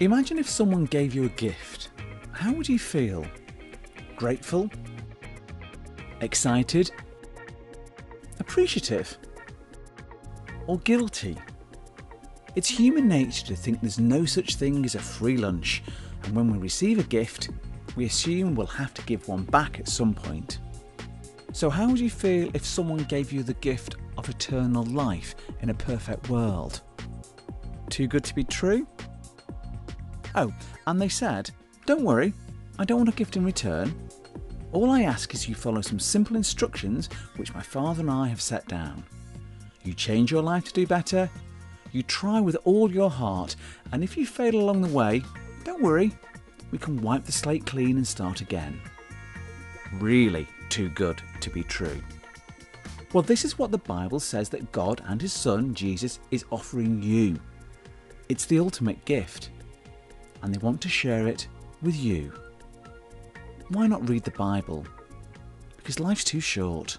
Imagine if someone gave you a gift. How would you feel? Grateful? Excited? Appreciative? Or guilty? It's human nature to think there's no such thing as a free lunch, and when we receive a gift, we assume we'll have to give one back at some point. So, how would you feel if someone gave you the gift of eternal life in a perfect world? Too good to be true? Oh, and they said, Don't worry, I don't want a gift in return. All I ask is you follow some simple instructions which my father and I have set down. You change your life to do better, you try with all your heart, and if you fail along the way, don't worry, we can wipe the slate clean and start again. Really too good to be true. Well, this is what the Bible says that God and His Son, Jesus, is offering you. It's the ultimate gift, and they want to share it with you. Why not read the Bible? Because life's too short.